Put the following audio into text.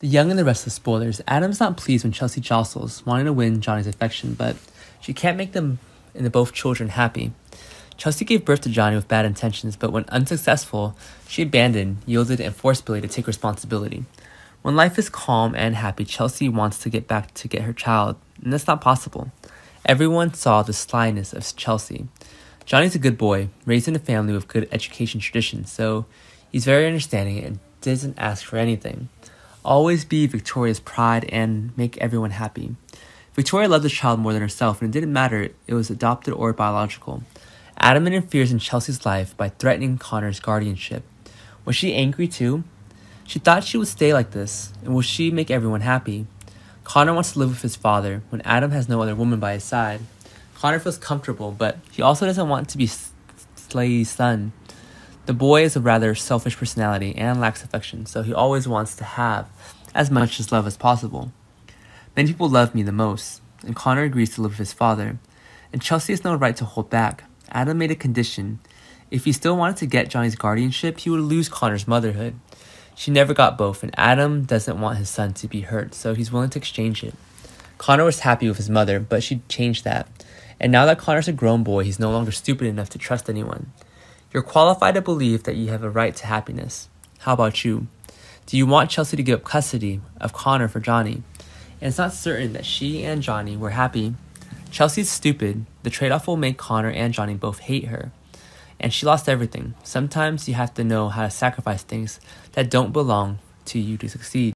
The Young and the Restless spoilers. Adam's not pleased when Chelsea jostles, wanting to win Johnny's affection, but she can't make them and the both children happy. Chelsea gave birth to Johnny with bad intentions, but when unsuccessful, she abandoned, yielded, and forced Billy to take responsibility. When life is calm and happy, Chelsea wants to get back to get her child, and that's not possible. Everyone saw the slyness of Chelsea. Johnny's a good boy, raised in a family with good education traditions, so he's very understanding and doesn't ask for anything. Always be Victoria's pride and make everyone happy. Victoria loved the child more than herself, and it didn't matter it was adopted or biological. Adam interferes in Chelsea's life by threatening Connor's guardianship. Was she angry too? She thought she would stay like this, and will she make everyone happy? Connor wants to live with his father when Adam has no other woman by his side. Connor feels comfortable, but he also doesn't want to be Slay's son. The boy is a rather selfish personality and lacks affection, so he always wants to have as much as love as possible. Many people love me the most, and Connor agrees to live with his father. And Chelsea has no right to hold back. Adam made a condition. If he still wanted to get Johnny's guardianship, he would lose Connor's motherhood. She never got both, and Adam doesn't want his son to be hurt, so he's willing to exchange it. Connor was happy with his mother, but she changed that. And now that Connor's a grown boy, he's no longer stupid enough to trust anyone. You're qualified to believe that you have a right to happiness. How about you? Do you want Chelsea to give up custody of Connor for Johnny? And it's not certain that she and Johnny were happy. Chelsea's stupid. The trade off will make Connor and Johnny both hate her. And she lost everything. Sometimes you have to know how to sacrifice things that don't belong to you to succeed.